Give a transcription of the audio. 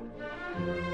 Música